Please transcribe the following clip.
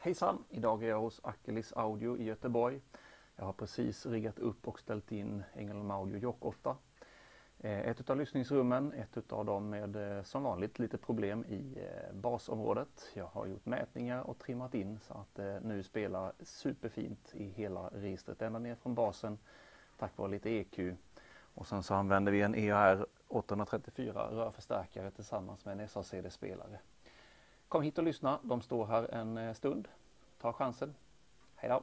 Hejsan! Idag är jag hos Akkelis Audio i Göteborg. Jag har precis riggat upp och ställt in Engelholm Audio Jock 8. Eh, ett av lyssningsrummen, ett av dem med eh, som vanligt lite problem i eh, basområdet. Jag har gjort mätningar och trimmat in så att det nu spelar superfint i hela registret ända ner från basen tack vare lite EQ. Och sen så använder vi en EAR 834 rörförstärkare tillsammans med en SACD-spelare. Kom hit och lyssna, de står här en eh, stund. Ta chansen. Hej då!